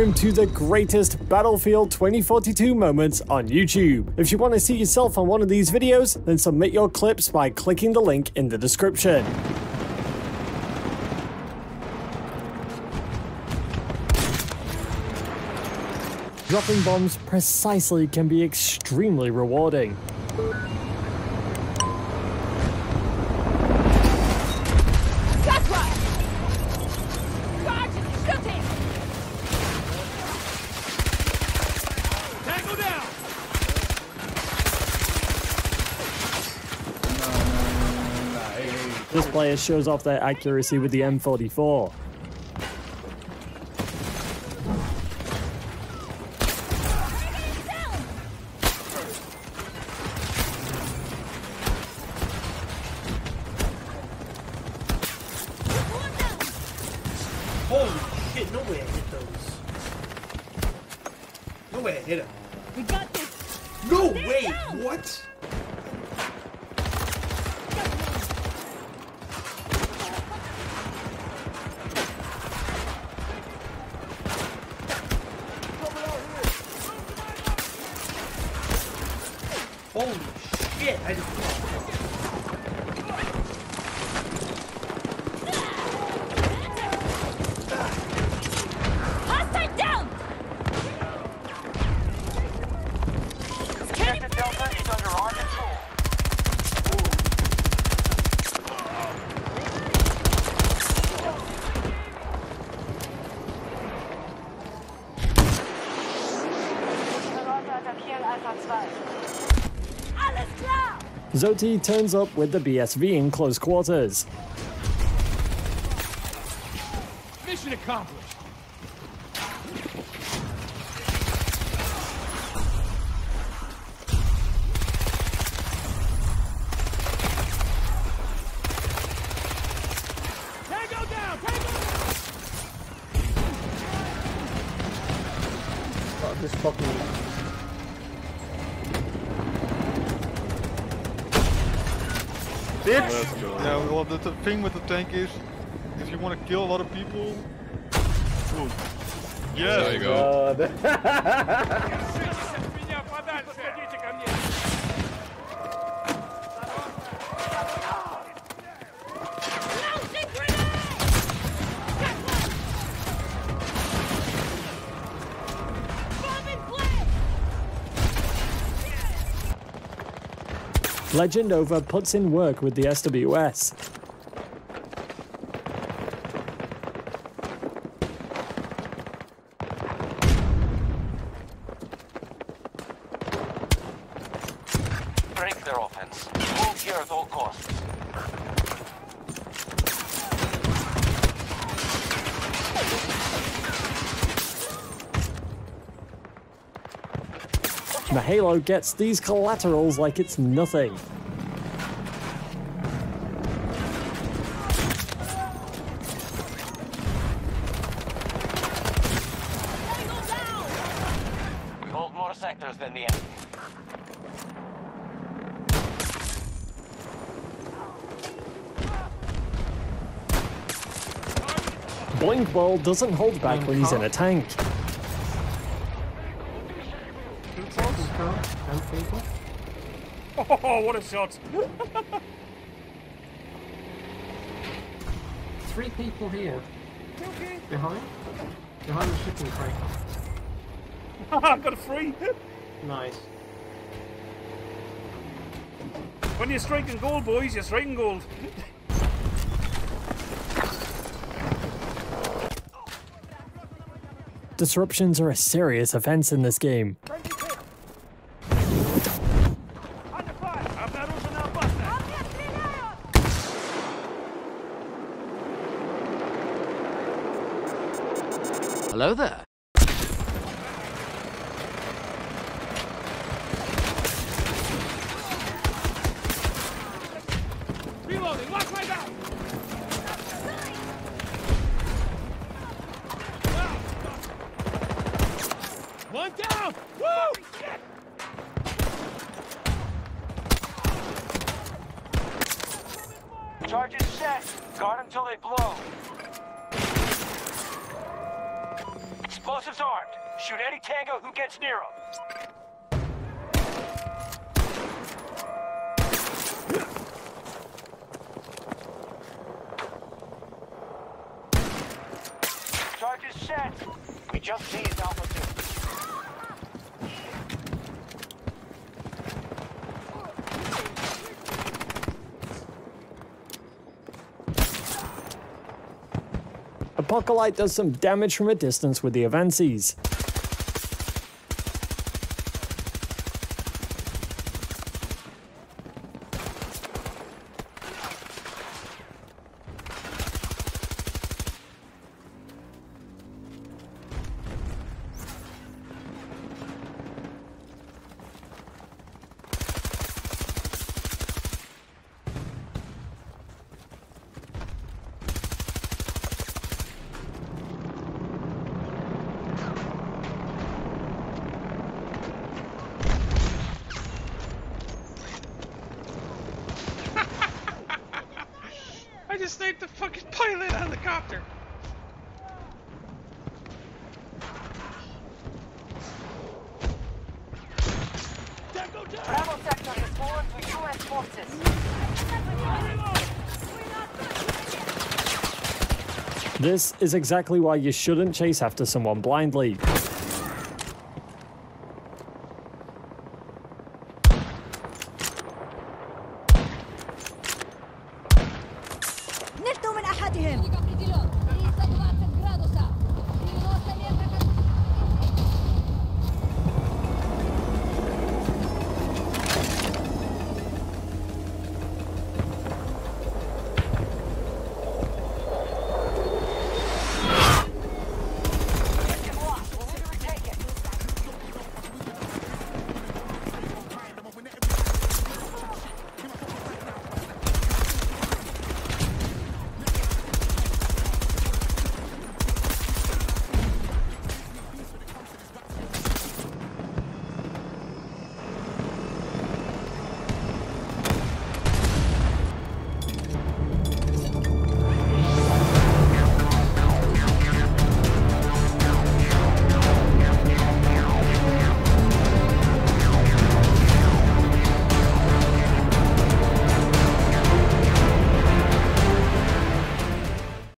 welcome to the greatest Battlefield 2042 moments on YouTube. If you want to see yourself on one of these videos, then submit your clips by clicking the link in the description. Dropping bombs precisely can be extremely rewarding. This player shows off their accuracy with the M44. Holy shit, no way I hit those. No way I hit him. We got this. No Stand way! What? I just. Zoti turns up with the BSV in close quarters. Mission accomplished. Tango down! Tango down! Oh, this fucking. Bitch! Yeah, well, the, the thing with the tank is, if you want to kill a lot of people. Ooh. Yes! There you go. Uh, Legend Over puts in work with the SWS. Break their offense. Move here at all costs. The Halo gets these collaterals like it's nothing. Tango down. We hold more sectors than the enemy. Blink Ball doesn't hold back when he's in a tank. Oh, what a shot! Three people here. Okay. Behind? Behind the shipping crate. I've got a free! Nice. When you're striking gold, boys, you're striking gold. Disruptions are a serious offense in this game. Hello there. Reloading! Watch my back! One down! Woo! Shit! Charges set. Guard until they blow. Explosives armed. Shoot any tango who gets near them. Charge is set. We just seized Alpha 2. Apocalypse does some damage from a distance with the Avancys. I just sniped the fucking pilot on the copter. Bravo sector is fallen to U.S. forces. This is exactly why you shouldn't chase after someone blindly.